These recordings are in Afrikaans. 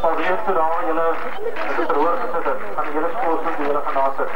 sal weet toe daar julle verhoor gesit het van die hele skool se julle gaan daar sit.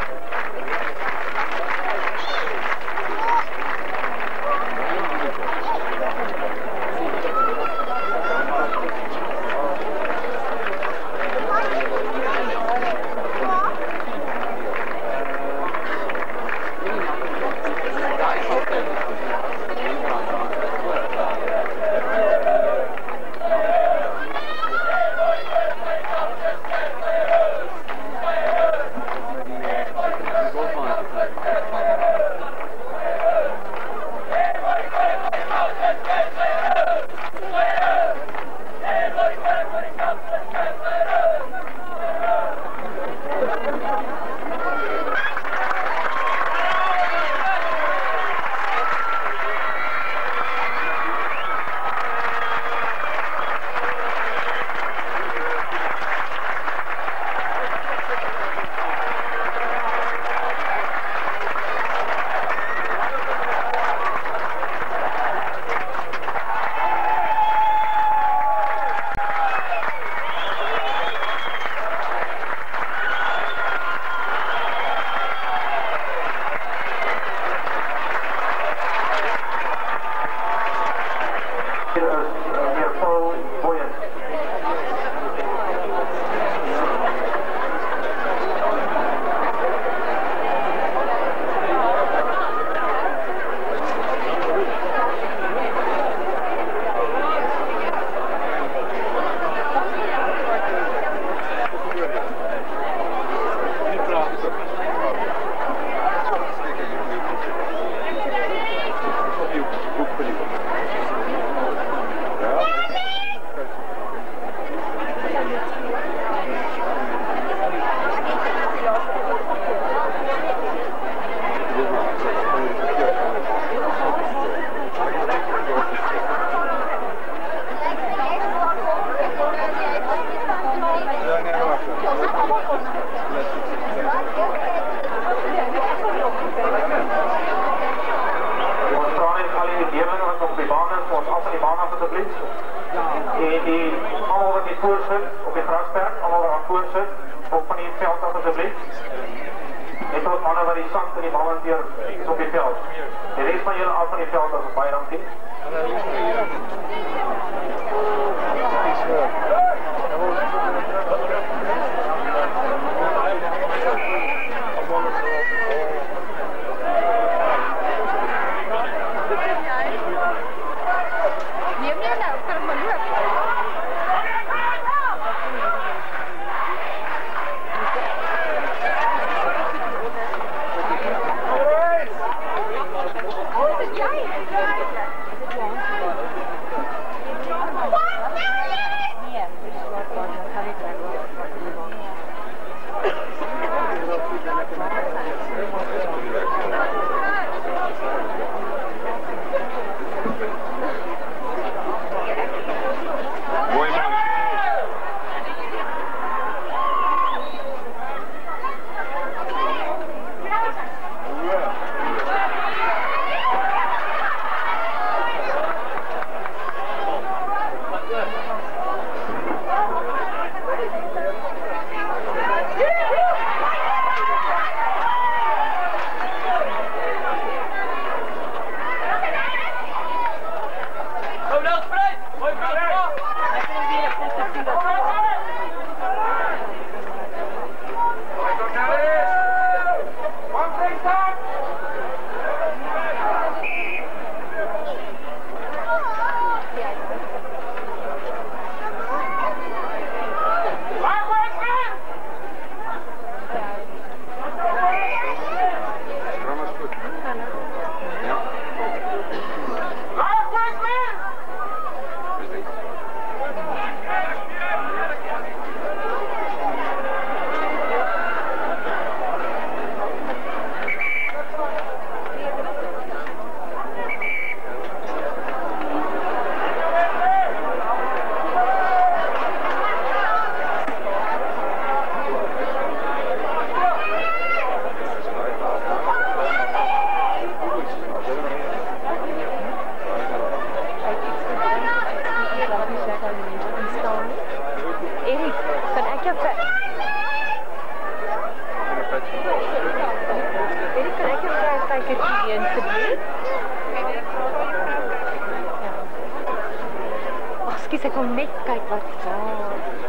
セコンメッカイとあっ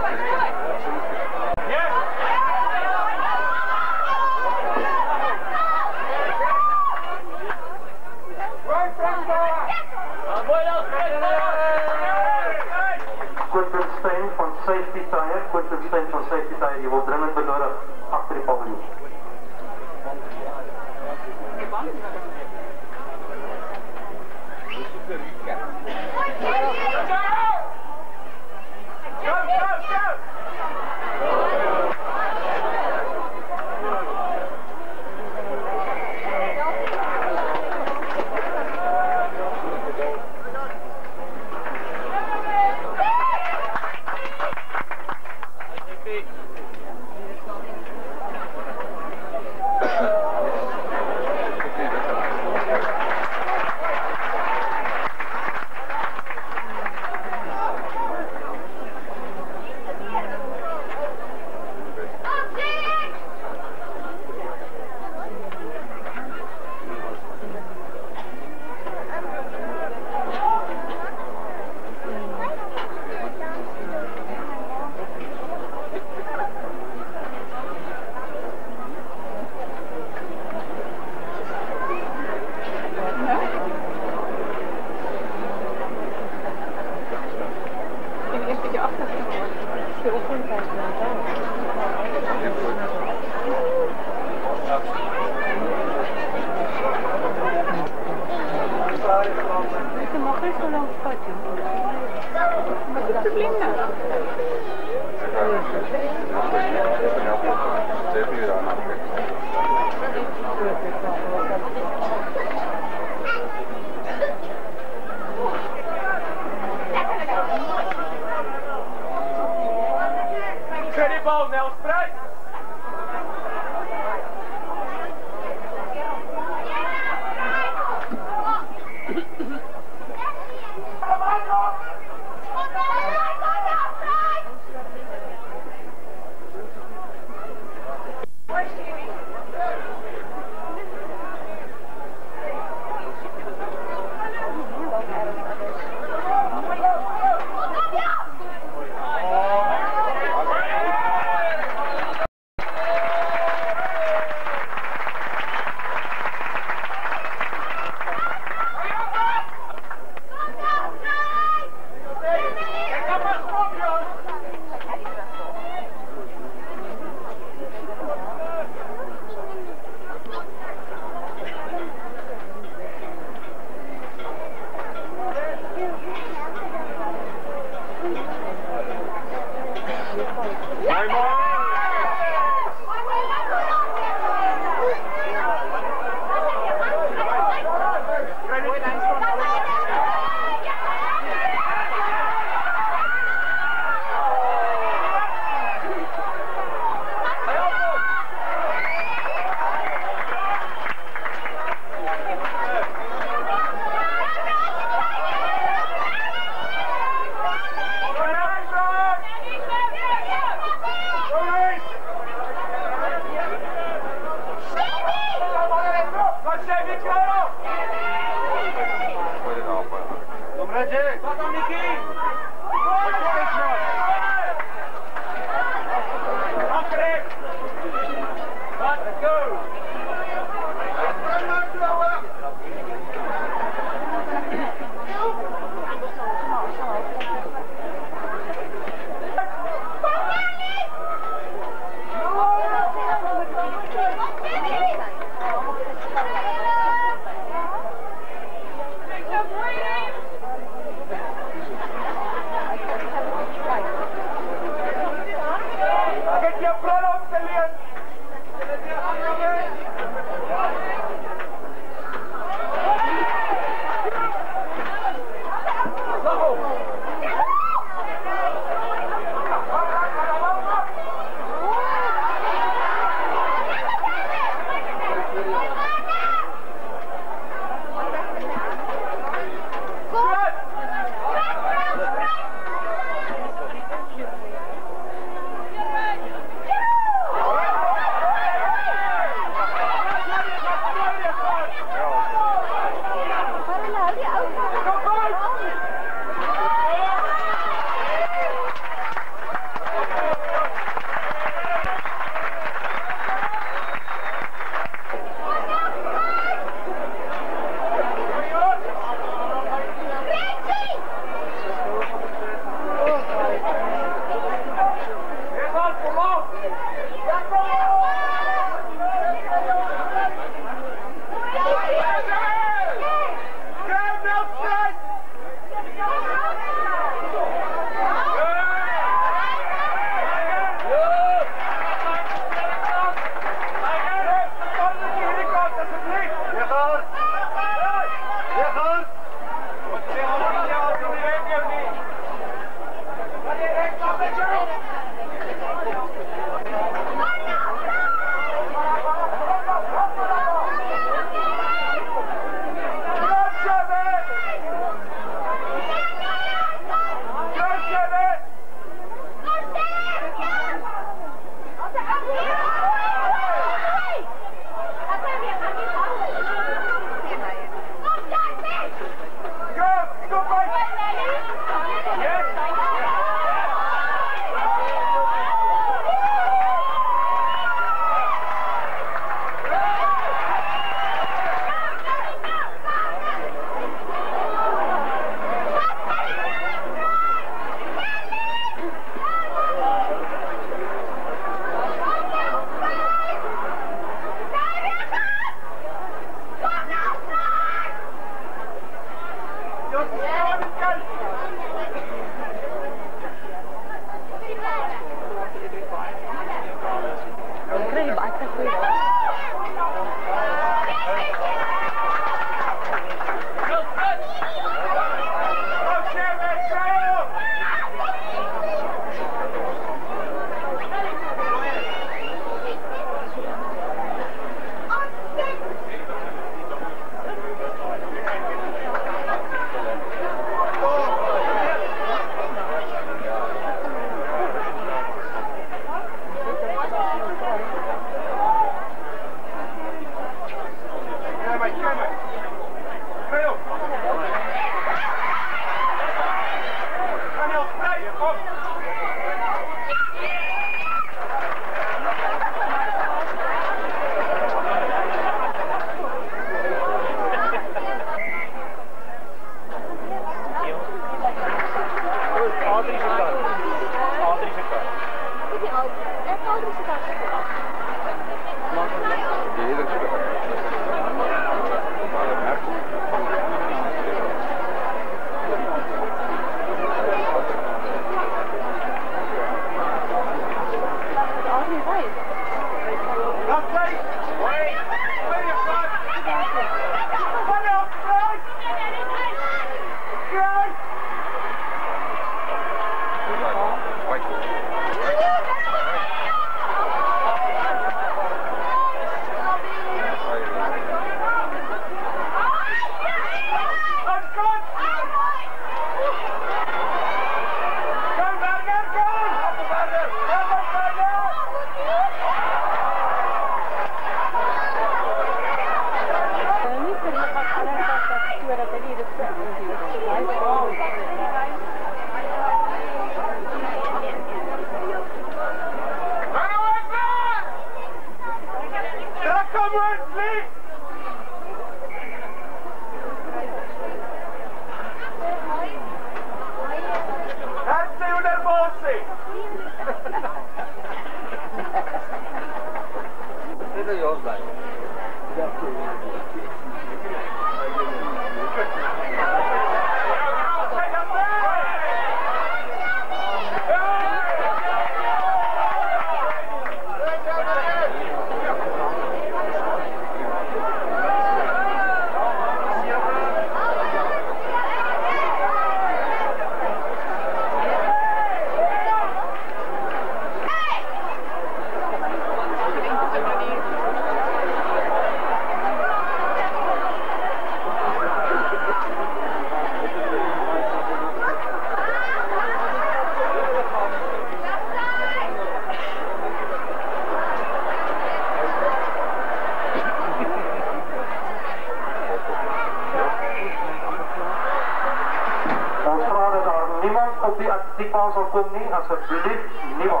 défensor comuni à ce blitz niveau.